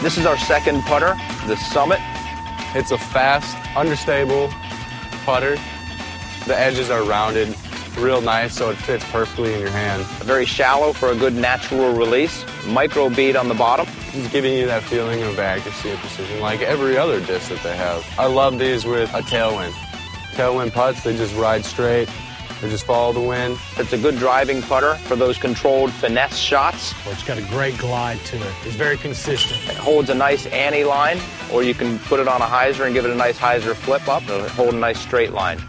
This is our second putter, the Summit. It's a fast, understable putter. The edges are rounded, real nice, so it fits perfectly in your hand. Very shallow for a good natural release. Micro bead on the bottom. It's giving you that feeling of accuracy and precision, like every other disc that they have. I love these with a tailwind. Tailwind putts, they just ride straight. They just follow the wind. It's a good driving putter for those controlled finesse shots. Well, it's got a great glide to it. It's very consistent. It holds a nice Annie line, or you can put it on a hyzer and give it a nice hyzer flip up. It'll hold a nice straight line.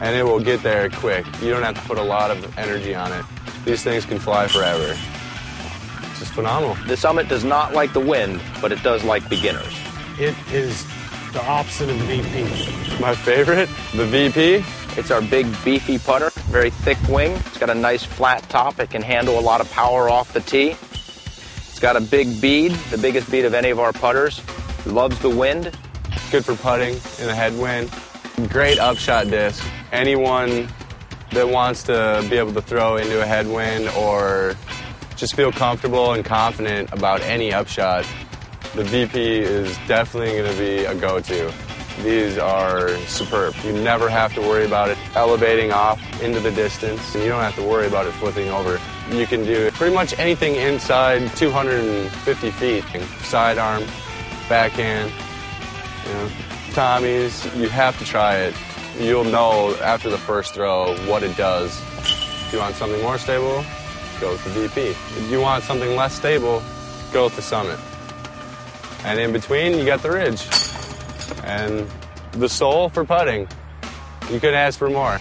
And it will get there quick. You don't have to put a lot of energy on it. These things can fly forever. It's just phenomenal. The Summit does not like the wind, but it does like beginners. It is the opposite of the VP. My favorite, the VP, it's our big beefy putter, very thick wing. It's got a nice flat top. It can handle a lot of power off the tee. It's got a big bead, the biggest bead of any of our putters. Loves the wind. Good for putting in a headwind. Great upshot disc. Anyone that wants to be able to throw into a headwind or just feel comfortable and confident about any upshot, the VP is definitely going to be a go-to. These are superb. You never have to worry about it elevating off into the distance, you don't have to worry about it flipping over. You can do pretty much anything inside 250 feet. Sidearm, backhand, you know, Tommies, you have to try it. You'll know after the first throw what it does. If you want something more stable, go with the VP. If you want something less stable, go with the Summit. And in between, you got the Ridge and the Sole for putting. You couldn't ask for more.